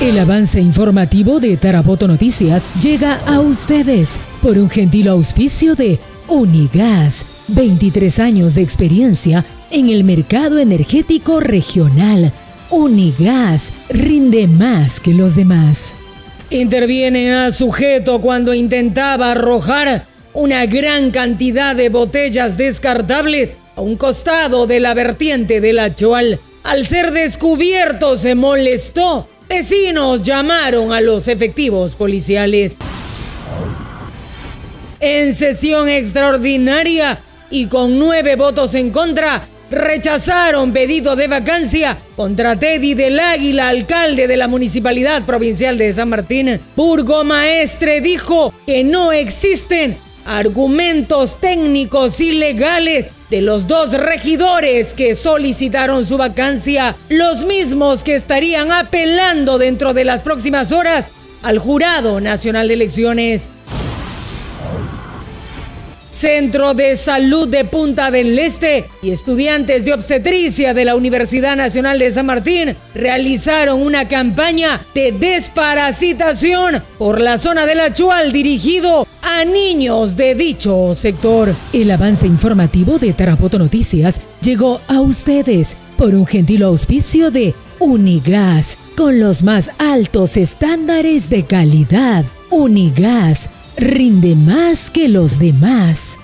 El avance informativo de Tarapoto Noticias llega a ustedes por un gentil auspicio de Unigas, 23 años de experiencia en el mercado energético regional. Unigas rinde más que los demás. Interviene a sujeto cuando intentaba arrojar una gran cantidad de botellas descartables a un costado de la vertiente del Achual. Al ser descubierto se molestó. Vecinos llamaron a los efectivos policiales. En sesión extraordinaria y con nueve votos en contra, rechazaron pedido de vacancia contra Teddy del Águila, alcalde de la Municipalidad Provincial de San Martín. Maestre dijo que no existen argumentos técnicos y legales de los dos regidores que solicitaron su vacancia, los mismos que estarían apelando dentro de las próximas horas al Jurado Nacional de Elecciones. Centro de Salud de Punta del Este y estudiantes de obstetricia de la Universidad Nacional de San Martín realizaron una campaña de desparasitación por la zona del Achual dirigido a niños de dicho sector. El avance informativo de Tarapoto Noticias llegó a ustedes por un gentil auspicio de Unigas, con los más altos estándares de calidad. Unigas rinde más que los demás.